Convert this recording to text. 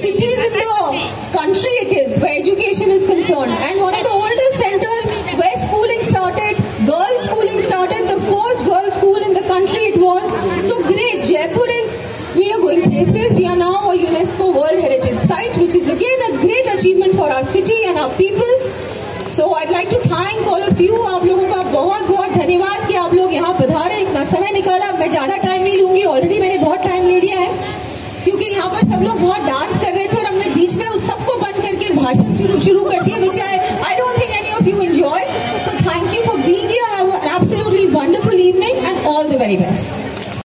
cities in the country it is where education is concerned and one of the oldest centers where schooling started, girls schooling started, the first girls school in the country it was. So great, Jaipur is, we are going places, we are now a UNESCO World Heritage Site which is again a great achievement for our city and our people. So I'd like to thank all of you. आप लोगों का बहुत बहुत धन्यवाद कि आप लोग यहाँ पधारे इतना समय निकाला मैं ज़्यादा टाइम नहीं लूंगी ऑलरेडी मैंने बहुत टाइम ले लिया है क्योंकि यहाँ पर सब लोग बहुत डांस भाषण शुरू शुरू कर दिया which I I don't think any of you enjoy so thank you for being here have an absolutely wonderful evening and all the very best